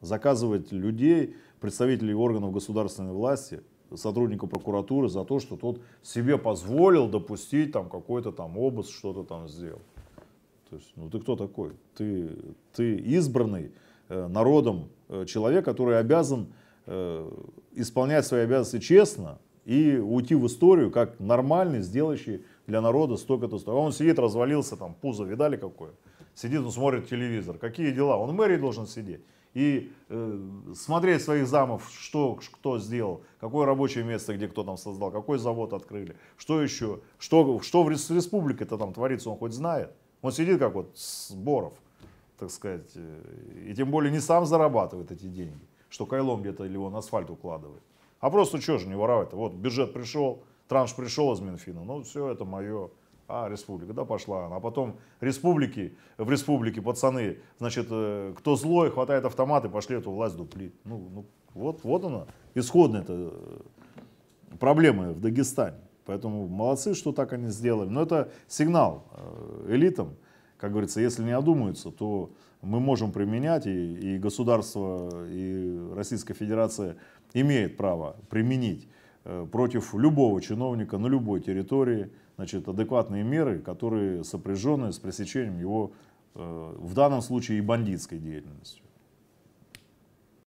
заказывать людей, представителей органов государственной власти, сотрудника прокуратуры за то, что тот себе позволил допустить там какой-то там обыск, что-то там сделал. То есть, ну ты кто такой? Ты, ты избранный э, народом э, человек, который обязан э, исполнять свои обязанности честно и уйти в историю как нормальный, сделающий для народа столько-то. А он сидит, развалился, там пузо, видали какое? Сидит, он смотрит телевизор. Какие дела? Он в мэрии должен сидеть и э, смотреть своих замов, что кто сделал, какое рабочее место, где кто там создал, какой завод открыли, что еще, что, что в республике-то там творится, он хоть знает. Он сидит как вот с Боров, так сказать, э, и тем более не сам зарабатывает эти деньги, что кайлом где-то или он асфальт укладывает. А просто что же не воровать -то? Вот бюджет пришел, транш пришел из Минфина, ну все это мое, а, республика, да, пошла она. А потом республики, в республике пацаны, значит, э, кто злой, хватает автомат и пошли эту власть дуплить. Ну, ну вот, вот она, исходная это э, проблема в Дагестане. Поэтому молодцы, что так они сделали. Но это сигнал э, элитам, как говорится, если не одумаются, то мы можем применять, и, и государство, и Российская Федерация имеет право применить против любого чиновника на любой территории, значит, адекватные меры, которые сопряжены с пресечением его, э, в данном случае, и бандитской деятельностью.